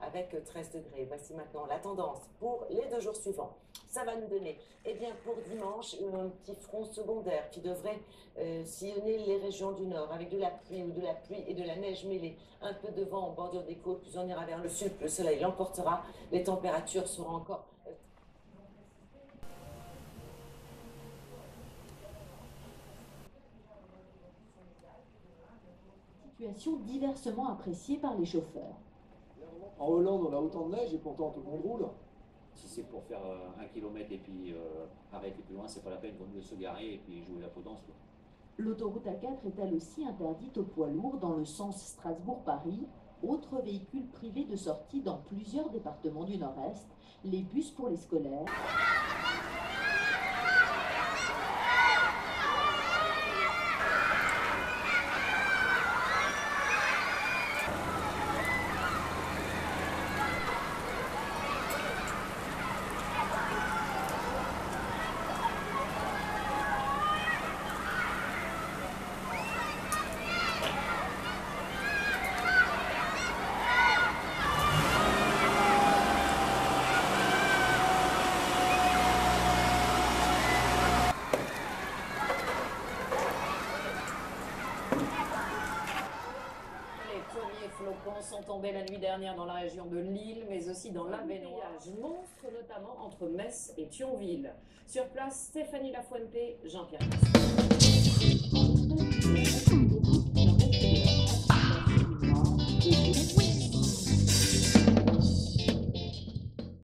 avec 13 degrés. Voici maintenant la tendance pour les deux jours suivants. Ça va nous donner, eh bien, pour dimanche, un petit front secondaire qui devrait sillonner les régions du nord avec de la pluie ou de la pluie et de la neige mêlée. Un peu de vent en bordure des côtes, puis on ira vers le sud, le soleil l'emportera. Les températures seront encore situation diversement appréciée par les chauffeurs. En Hollande, on a autant de neige et pourtant tout le monde roule. Si c'est pour faire euh, un kilomètre et puis euh, arrêter plus loin, c'est pas la peine, il vaut mieux se garer et puis jouer la potence. quoi. L'autoroute A4 est elle aussi interdite aux poids lourds dans le sens Strasbourg-Paris. Autre véhicule privé de sortie dans plusieurs départements du Nord-Est, les bus pour les scolaires. Les premiers flocons sont tombés la nuit dernière dans la région de Lille, mais aussi dans l'Avenois. monstre notamment entre Metz et Thionville. Sur place, Stéphanie Lafuente, Jean-Pierre.